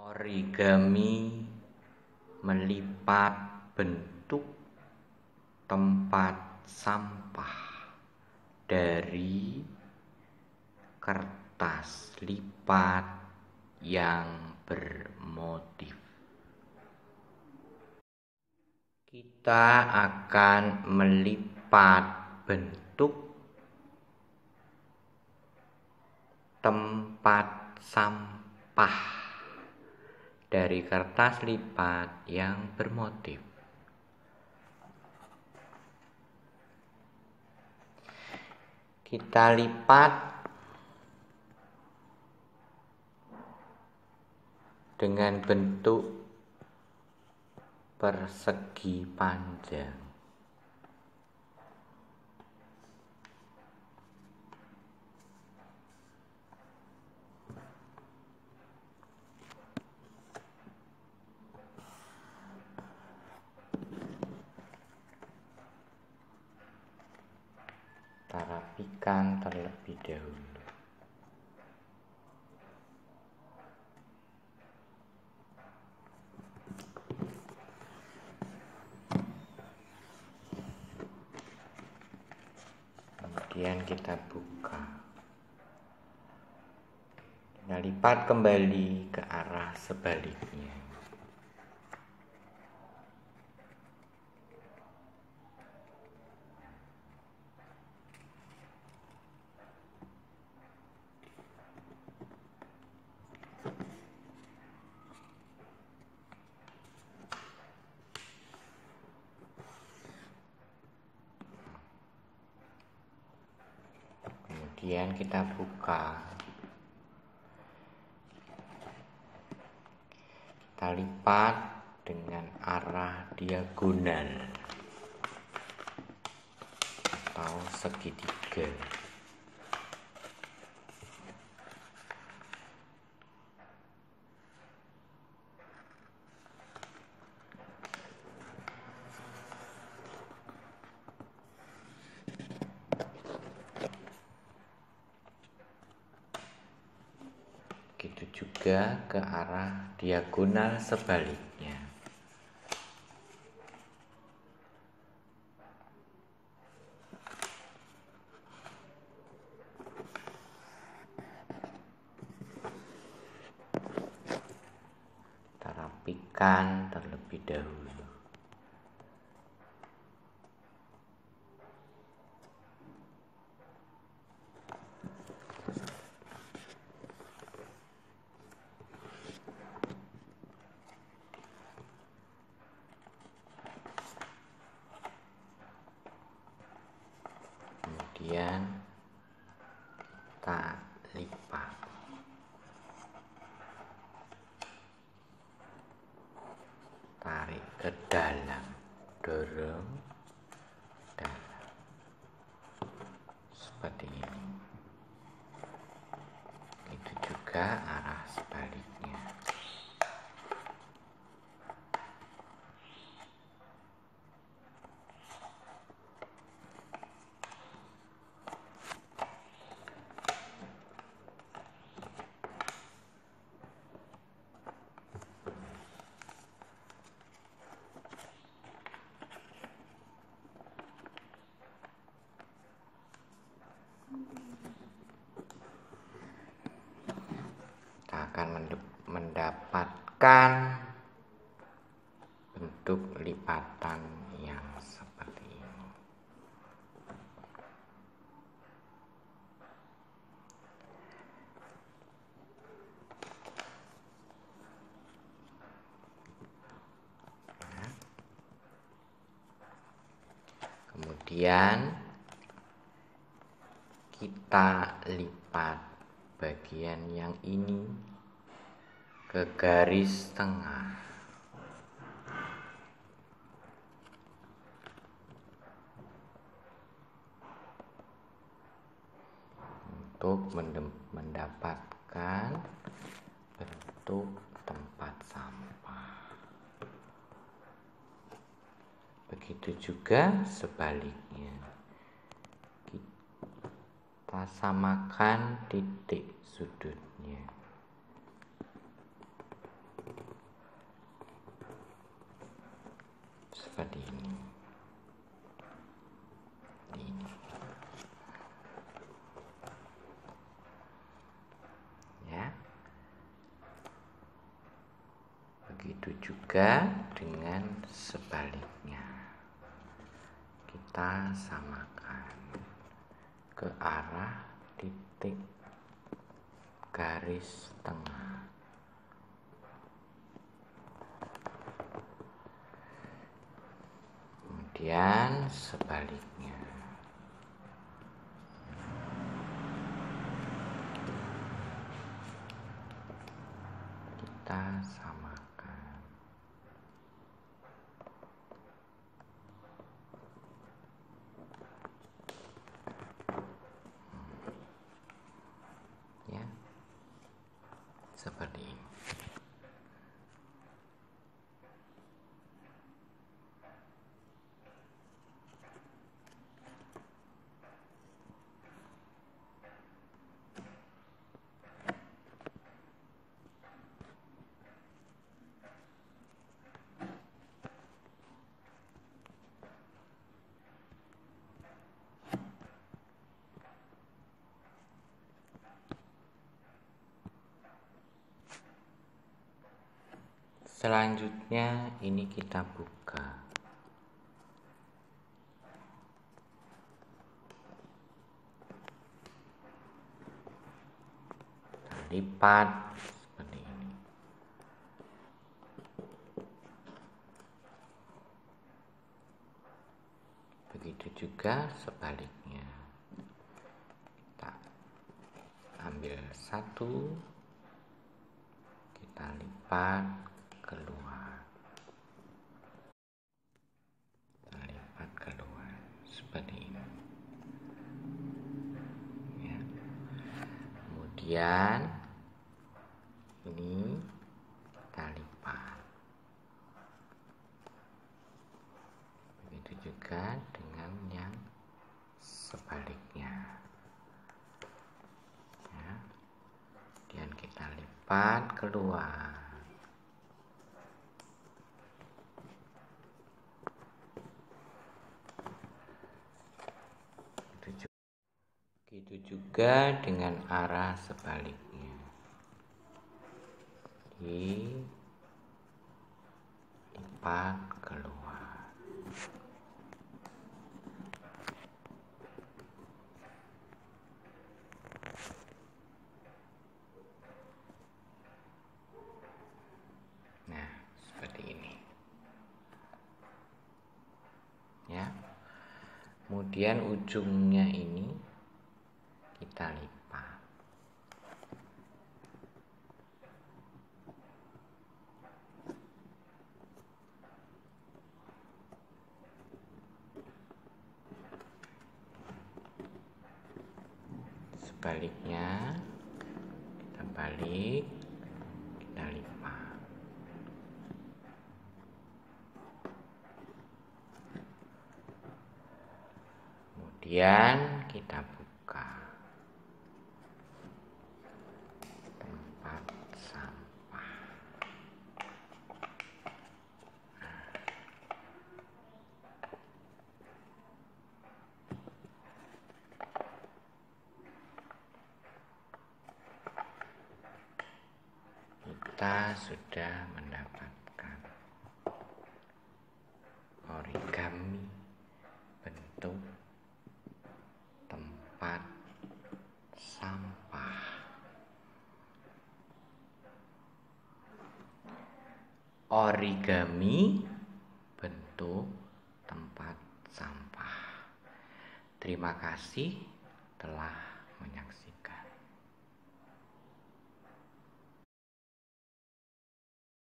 Origami melipat bentuk tempat sampah dari kertas lipat yang bermotif. Kita akan melipat bentuk tempat sampah dari kertas lipat yang bermotif. Kita lipat dengan bentuk persegi panjang. kita rapikan terlebih dahulu. Kemudian kita buka. Kita lipat kembali ke arah sebaliknya kemudian kita buka. Kita lipat dengan arah diagonal atau segitiga begitu juga ke arah diagonal sebaliknya. Kita rapikan terlebih dahulu. kemudian kita lipat tarik ke dalam dorong dalam seperti ini itu juga arah sebaliknya kita akan mendapatkan bentuk lipatan yang seperti ini kemudian kita lipat bagian yang ini ke garis tengah. Untuk mendapatkan bentuk begitu juga sebaliknya. Kita samakan titik sudutnya. Seperti ini. Ya. Begitu juga dengan sebaliknya kita samakan ke arah titik garis tengah. Kemudian sebaliknya. Kita samakan ya seperti ini Selanjutnya ini kita buka. Lipat seperti ini. Begitu juga sebaliknya. Kita ambil satu, kita lipat keluar. Lipat keluar seperti ini. Ya. kemudian ini kita lipat begitu juga dengan yang sebaliknya. Ya. kemudian kita lipat keluar Begitu juga dengan arah sebaliknya. Lipat keluar. Nah, seperti ini. Ya. Kemudian ujungnya ini kita lipat. Sebaliknya kita balik, kita lipat. Kemudian kita buka. tempat sampah. Kita sudah mendapatkan origami bentuk tempat sampah. origami bentuk tempat sampah. Terima kasih telah menyaksikan.